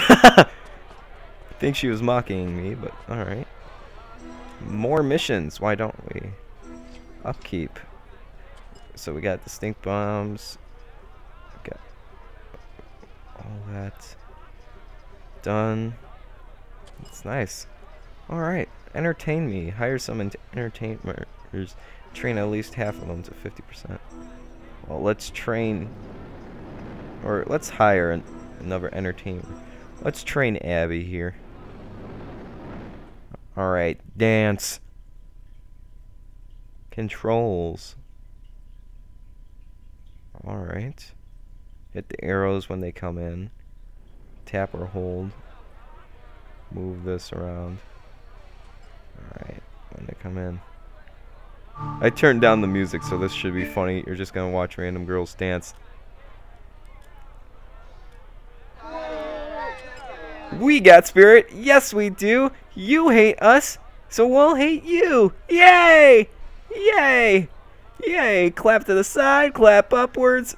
I think she was mocking me, but alright. More missions, why don't we? Upkeep. So we got the stink bombs. Got all that done. It's nice. Alright, entertain me. Hire some ent entertainers. Train at least half of them to 50%. Well, let's train, or let's hire an, another entertainer. Let's train Abby here. Alright, dance. Controls. Alright. Hit the arrows when they come in. Tap or hold. Move this around. Alright, when they come in. I turned down the music, so this should be funny. You're just gonna watch random girls dance. We got spirit. Yes, we do. You hate us, so we'll hate you. Yay! Yay! Yay! Clap to the side, clap upwards.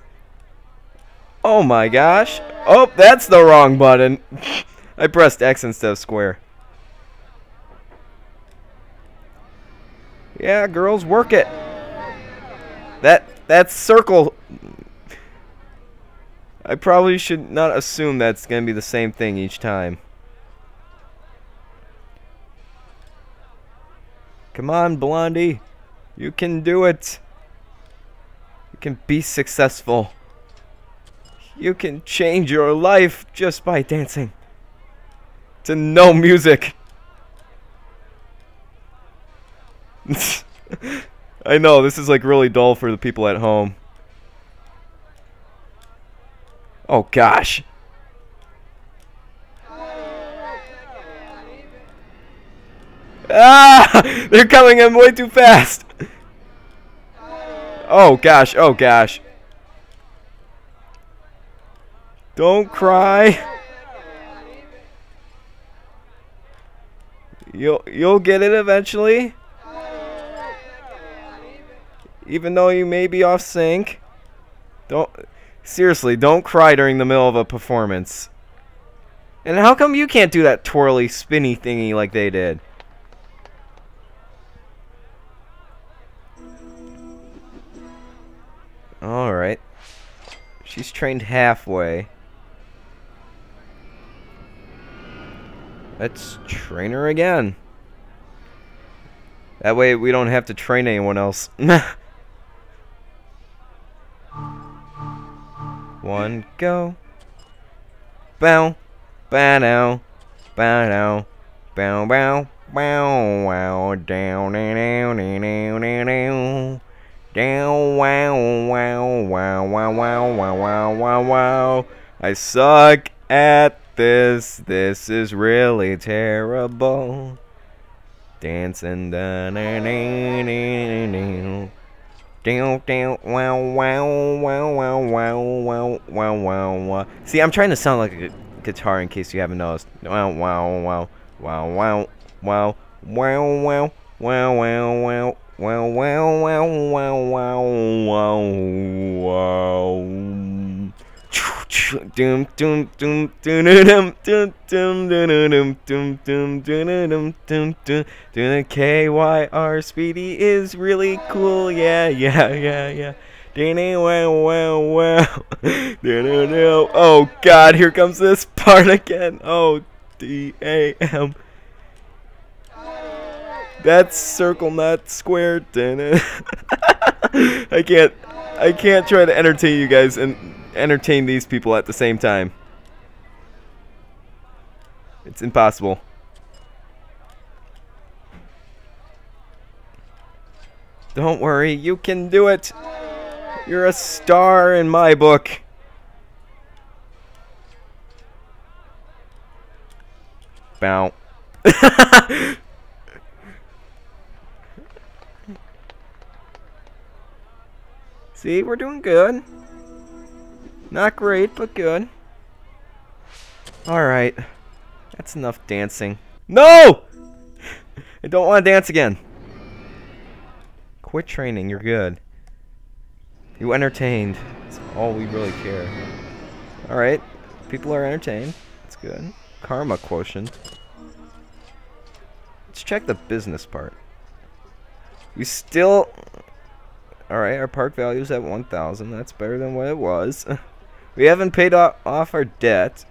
Oh my gosh. Oh, that's the wrong button. I pressed X instead of square. Yeah, girls, work it. That that circle. I probably should not assume that's going to be the same thing each time. Come on, Blondie. You can do it. You can be successful. You can change your life just by dancing. To no music. I know, this is like really dull for the people at home. Oh gosh. Ah! They're coming in way too fast. Oh gosh, oh gosh. Don't cry. You'll you'll get it eventually. Even though you may be off sync. Don't seriously, don't cry during the middle of a performance. And how come you can't do that twirly spinny thingy like they did? Alright. She's trained halfway. Let's train her again. That way we don't have to train anyone else. One go. Bow. Bow. Bow now. Bow bow. Bow wow down down down down down down wow wow wow wow wow wow wow wow wow I suck at this this is really terrible dancing da na na na na Down, down, wow, wow, wow, wow, wow, wow, wow, wow, wow. See, I'm trying to sound like a guitar in case you haven't noticed. Wow, wow, wow, wow, wow, wow, wow, wow, wow, wow, wow, wow, wow, wow, wow, wow, wow, wow. Doom doom doom doom doom doom doom doom doom doom doom doom doom KYR Speedy is really cool. Yeah, yeah, yeah, yeah. Wow, wow, wow. Oh God, here comes this part again. Oh, D A M. That's circle, not square. I can't. I can't try to entertain you guys and entertain these people at the same time. It's impossible. Don't worry, you can do it. You're a star in my book. Bow. See, we're doing good. Not great, but good. Alright. That's enough dancing. No! I don't want to dance again. Quit training, you're good. You entertained. That's all we really care. Alright. People are entertained. That's good. Karma quotient. Let's check the business part. We still... Alright, our park value is at 1,000. That's better than what it was. we haven't paid off our debt.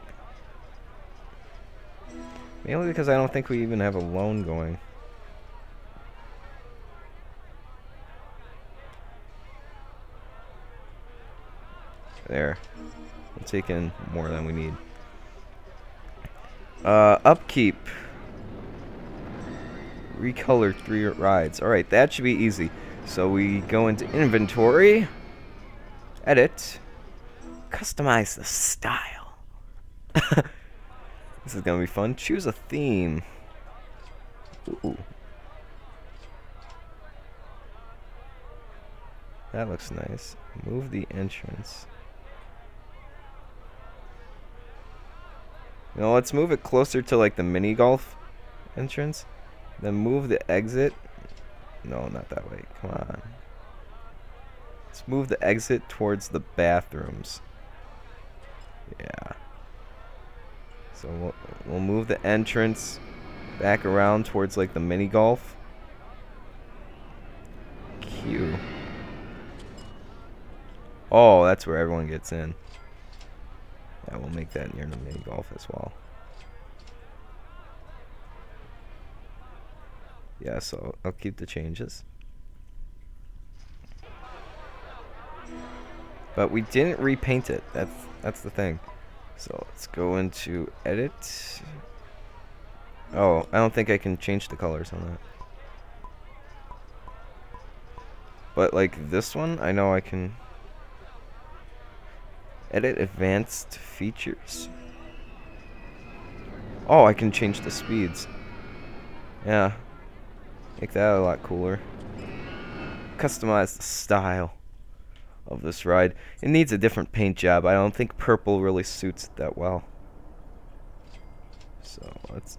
Mainly because I don't think we even have a loan going. There. We're taking more than we need. Uh, upkeep. Recolor three rides. Alright, that should be easy. So we go into inventory. Edit. Customize the style. this is going to be fun. Choose a theme. Ooh. That looks nice. Move the entrance. You know, let's move it closer to like the mini golf entrance. Then move the exit. No, not that way. Come on. Let's move the exit towards the bathrooms. Yeah. So we'll, we'll move the entrance back around towards like the mini golf. queue. Oh, that's where everyone gets in. I will make that near the mini golf as well. Yeah, so I'll keep the changes. But we didn't repaint it. That's that's the thing. So let's go into edit. Oh, I don't think I can change the colors on that. But like this one, I know I can Edit advanced features. Oh, I can change the speeds. Yeah. Make that a lot cooler. Customize the style of this ride. It needs a different paint job. I don't think purple really suits it that well. So let's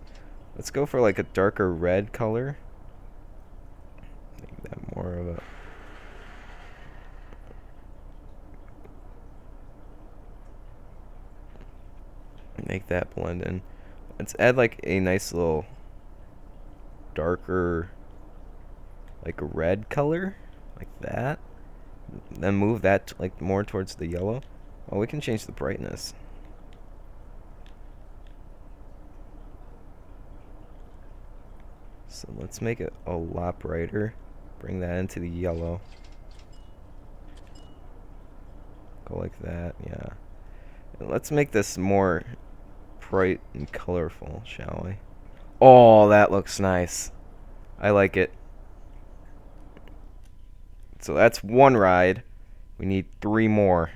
let's go for like a darker red color. Make that more of a make that blend in. Let's add like a nice little darker like a red color like that then move that like more towards the yellow oh we can change the brightness so let's make it a lot brighter bring that into the yellow go like that yeah and let's make this more bright and colorful, shall we? Oh, that looks nice. I like it. So that's one ride. We need three more.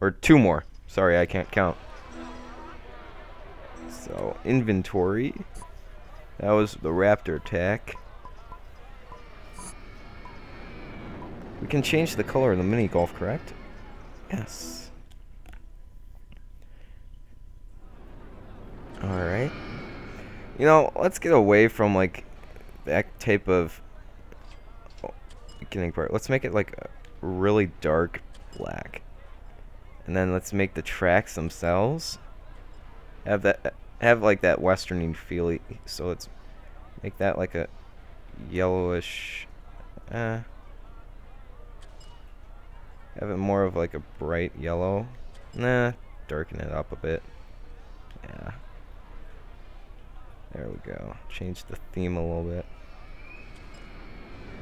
Or two more. Sorry, I can't count. So, inventory. That was the raptor attack. We can change the color of the mini golf, correct? Yes. Alright. You know, let's get away from, like, that type of beginning part. Let's make it, like, really dark black. And then let's make the tracks themselves have that have like that westerning feely. so let's make that like a yellowish uh have it more of like a bright yellow nah darken it up a bit yeah there we go. Change the theme a little bit.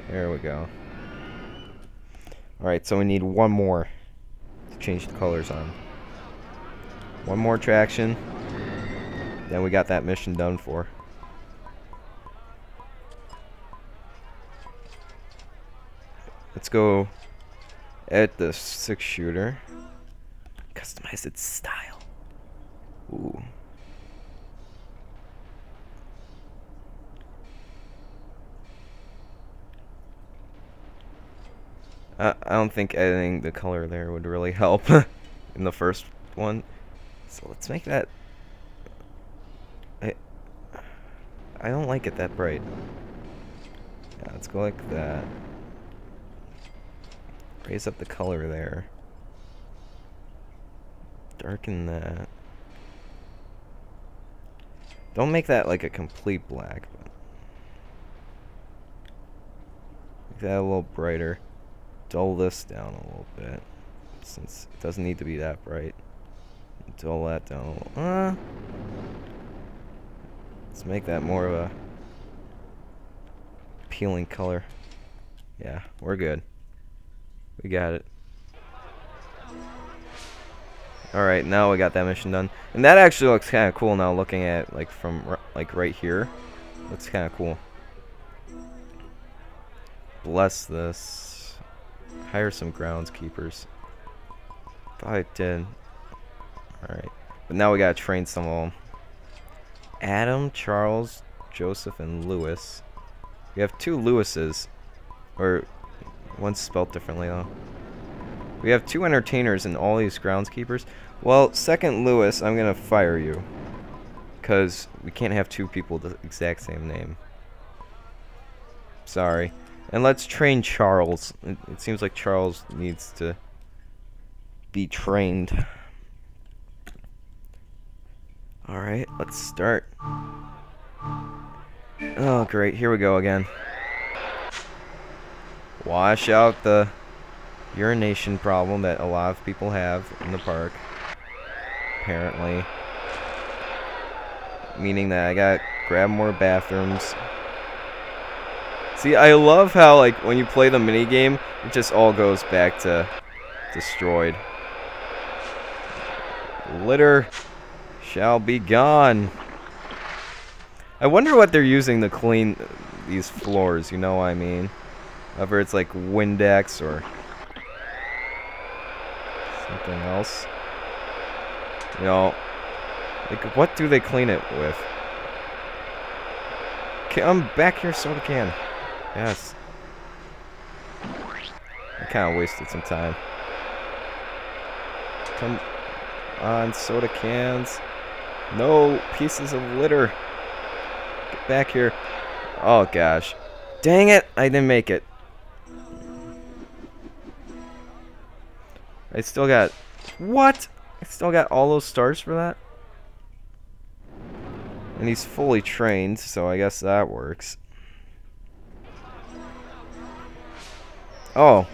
There we go. Alright, so we need one more to change the colors on. One more traction. Then we got that mission done for. Let's go at the six shooter. Customize its style. Ooh. I, don't think editing the color there would really help in the first one. So let's make that... I, I don't like it that bright. Yeah, let's go like that. Raise up the color there. Darken that. Don't make that like a complete black. Make that a little brighter. Dull this down a little bit. Since it doesn't need to be that bright. Dull that down a little. Uh, let's make that more of a appealing color. Yeah, we're good. We got it. Alright, now we got that mission done. And that actually looks kind of cool now looking at like from like right here. Looks kind of cool. Bless this. Hire some groundskeepers. Thought I did. Alright. But now we gotta train some of them. Adam, Charles, Joseph, and Lewis. We have two Lewises. Or, one's spelled differently though. We have two entertainers and all these groundskeepers. Well, second Lewis, I'm gonna fire you. Because we can't have two people with the exact same name. Sorry. And let's train Charles. It, it seems like Charles needs to be trained. Alright, let's start. Oh, great. Here we go again. Wash out the urination problem that a lot of people have in the park. Apparently. Meaning that I gotta grab more bathrooms. See, I love how, like, when you play the mini game, it just all goes back to destroyed. Litter shall be gone. I wonder what they're using to clean these floors, you know what I mean? Whether it's like Windex or something else. You know, like what do they clean it with? Come back here, soda can. Yes. I kind of wasted some time. Come on, soda cans. No pieces of litter. Get back here. Oh, gosh. Dang it! I didn't make it. I still got... What? I still got all those stars for that? And he's fully trained, so I guess that works. Oh.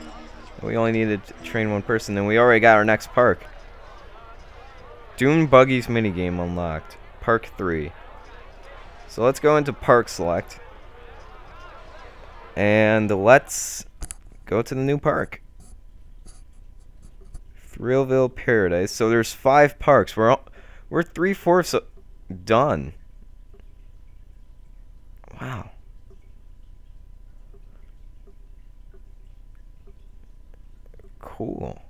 We only needed to train one person, and we already got our next park. Dune Buggies minigame unlocked. Park 3. So let's go into Park Select. And let's go to the new park. Thrillville Paradise. So there's five parks. We're we're three fourths done. Wow. Cool.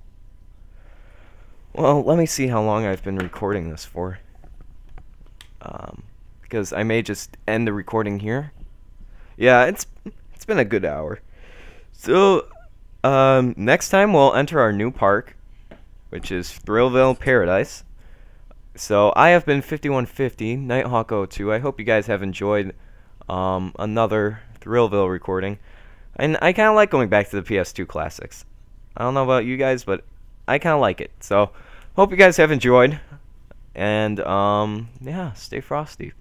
Well, let me see how long I've been recording this for. Um, because I may just end the recording here. Yeah, it's it's been a good hour. So, um, next time we'll enter our new park, which is Thrillville Paradise. So I have been 5150 Nighthawk 02. I hope you guys have enjoyed um, another Thrillville recording. And I kind of like going back to the PS2 classics. I don't know about you guys, but I kind of like it. So hope you guys have enjoyed. And um, yeah, stay frosty.